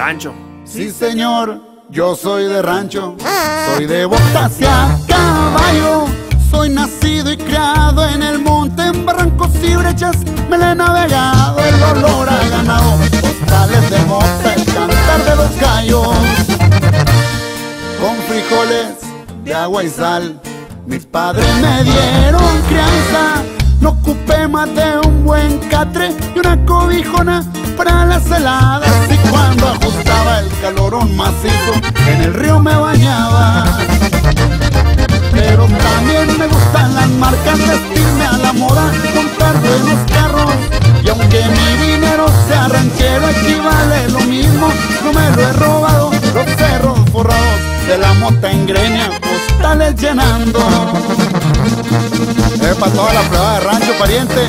rancho. Sí, señor, yo soy de rancho. Soy de botas caballo. Soy nacido y criado en el monte, en barrancos y brechas. Me le he navegado el olor a ganado. Postales de mota, el cantar de los gallos. Con frijoles de agua y sal. Mis padres me dieron crianza. No ocupé más de un buen catre y una cobijona para las heladas. Cuando ajustaba el calorón macizo, en el río me bañaba. Pero también me gustan las marcas, vestirme a la moda, comprar buenos carros. Y aunque mi dinero sea ranchero, equivale lo mismo, no me lo he robado. Los cerros forrados de la mota en greña, postales llenando. Es para toda la prueba de rancho, pariente.